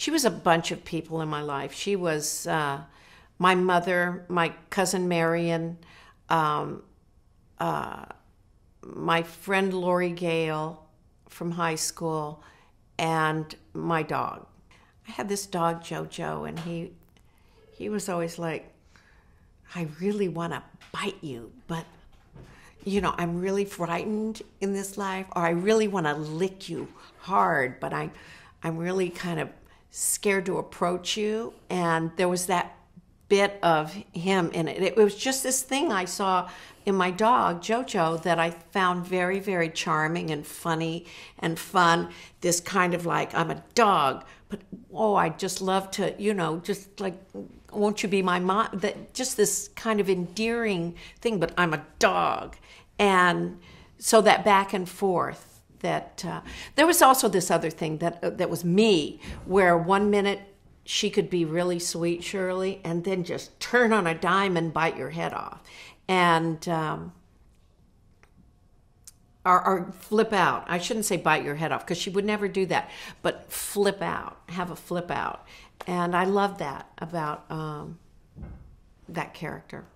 she was a bunch of people in my life. She was uh, my mother, my cousin Marion, um, uh, my friend Lori Gale from high school, and my dog. I had this dog Jojo, and he he was always like, "I really want to bite you, but." You know, I'm really frightened in this life, or I really want to lick you hard, but I, I'm really kind of scared to approach you. And there was that bit of him in it. It was just this thing I saw in my dog, Jojo, that I found very, very charming and funny and fun. This kind of like, I'm a dog, but oh, I just love to, you know, just like, won't you be my mom? That just this kind of endearing thing, but I'm a dog. And so that back and forth that uh, there was also this other thing that uh, that was me where one minute she could be really sweet shirley and then just turn on a dime and bite your head off. And um, or, or flip out. I shouldn't say bite your head off because she would never do that but flip out have a flip out. And i love that about um, that character